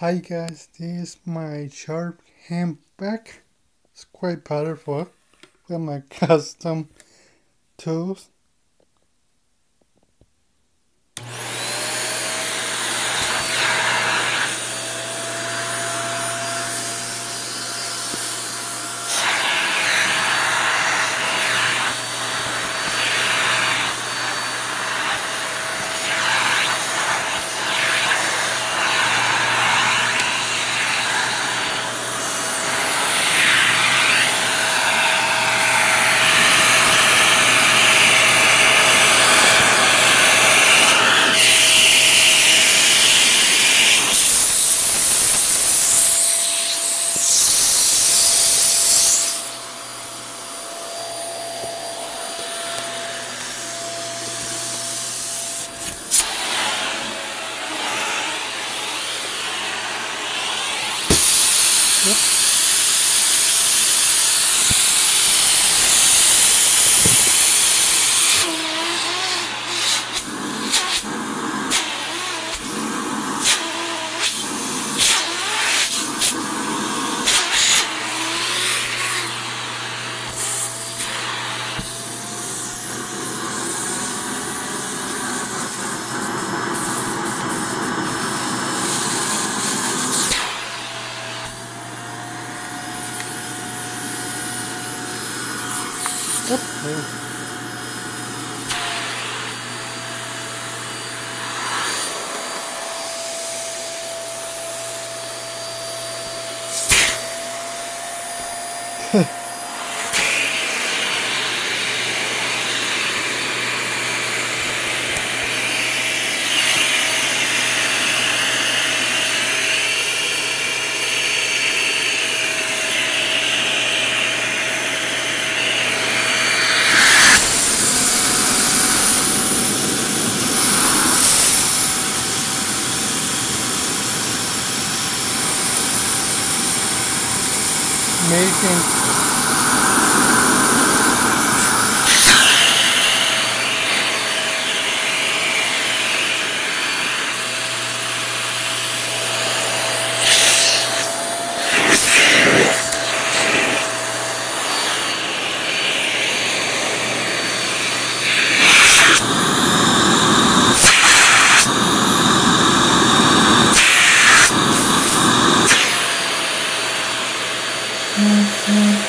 Hi guys, this is my Shark hand handbag. It's quite powerful with my custom tools. Yep. Yep. There. Making Mm-hmm.